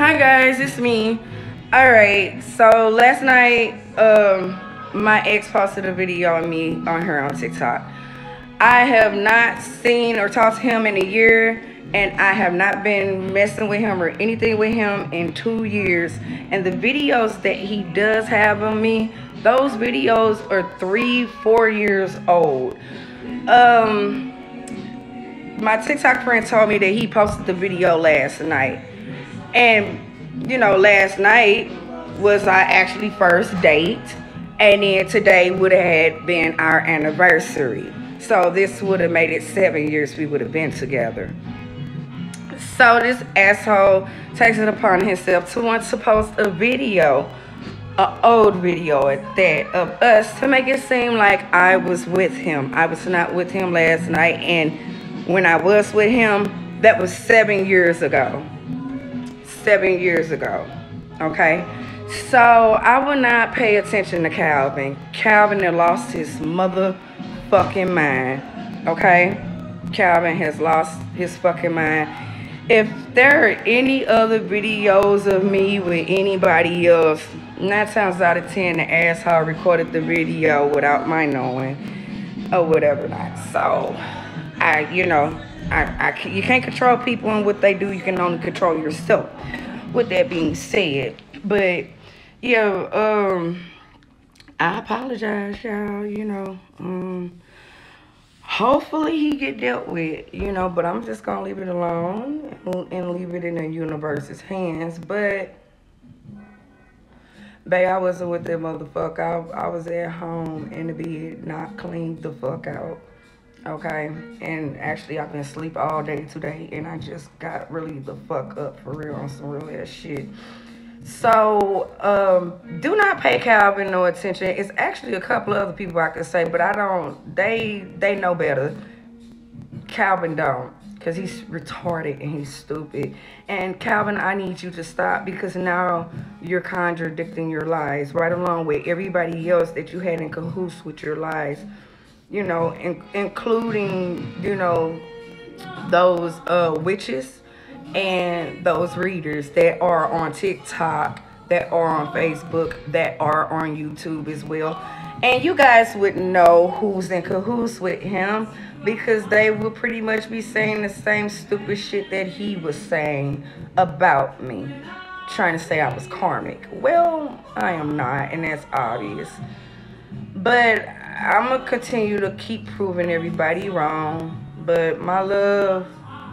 Hi guys, it's me. All right, so last night, um, my ex posted a video on me on her on TikTok. I have not seen or talked to him in a year, and I have not been messing with him or anything with him in two years. And the videos that he does have on me, those videos are three, four years old. Um, my TikTok friend told me that he posted the video last night. And, you know, last night was our actually first date. And then today would have had been our anniversary. So this would have made it seven years we would have been together. So this asshole takes it upon himself to want to post a video, an old video at that, of us to make it seem like I was with him. I was not with him last night and when I was with him, that was seven years ago. Seven years ago. Okay? So I will not pay attention to Calvin. Calvin has lost his motherfucking mind. Okay? Calvin has lost his fucking mind. If there are any other videos of me with anybody else, nine times out of ten, the asshole recorded the video without my knowing or whatever not. So. I, you know, I, I, you can't control people and what they do. You can only control yourself. With that being said, but yeah, um, I apologize, y'all. You know, um, hopefully he get dealt with. You know, but I'm just gonna leave it alone and, leave it in the universe's hands. But. Babe, I wasn't with that motherfucker. I, I was at home in the bed, not cleaned the fuck out okay and actually i've been asleep all day today and i just got really the fuck up for real on some real ass shit. So um do not pay calvin no attention. It's actually a couple of other people i could say but i don't they they know better. Calvin don't because he's retarded and he's stupid. And calvin i need you to stop because now you're contradicting your lies right along with everybody else that you had in cahoots with your lies you know, in, including, you know, those uh, witches and those readers that are on TikTok, that are on Facebook, that are on YouTube as well. And you guys would know who's in cahoots with him because they would pretty much be saying the same stupid shit that he was saying about me. Trying to say I was karmic. Well, I am not, and that's obvious. But I'm to continue to keep proving everybody wrong. But my love,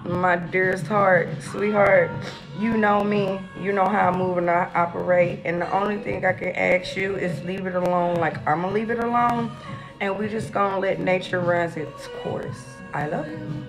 my dearest heart, sweetheart, you know me. You know how I move and I operate. And the only thing I can ask you is leave it alone like I'm to leave it alone. And we just to let nature run its course. I love you.